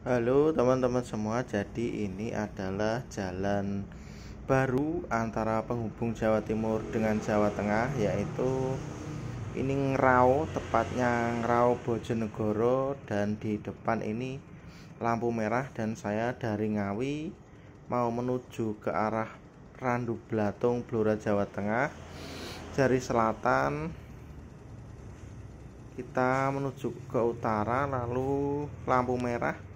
Halo teman-teman semua, jadi ini adalah jalan baru antara penghubung Jawa Timur dengan Jawa Tengah yaitu ini Ngerau, tepatnya Ngerau Bojonegoro dan di depan ini lampu merah dan saya dari Ngawi mau menuju ke arah Randu Blatung, Blora Jawa Tengah. Dari selatan kita menuju ke utara lalu lampu merah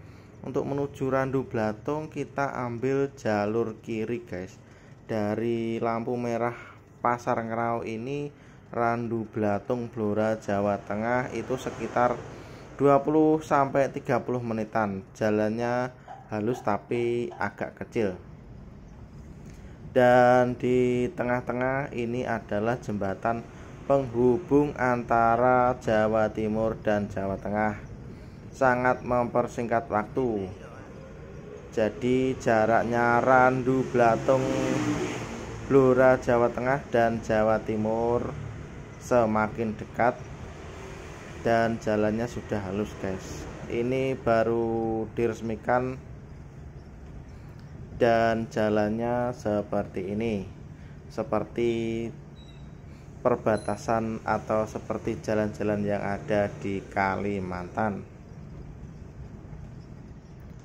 untuk menuju Randu Blatung kita ambil jalur kiri guys. Dari lampu merah Pasar Ngerau ini Randu Blatung Blora Jawa Tengah itu sekitar 20 sampai 30 menitan. Jalannya halus tapi agak kecil. Dan di tengah-tengah ini adalah jembatan penghubung antara Jawa Timur dan Jawa Tengah sangat mempersingkat waktu. Jadi jaraknya Randu Blatung Blora Jawa Tengah dan Jawa Timur semakin dekat dan jalannya sudah halus guys. Ini baru diresmikan dan jalannya seperti ini. Seperti perbatasan atau seperti jalan-jalan yang ada di Kalimantan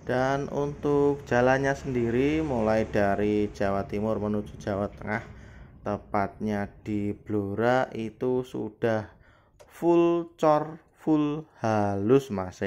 dan untuk jalannya sendiri mulai dari Jawa Timur menuju Jawa Tengah tepatnya di Blora itu sudah full cor full halus mas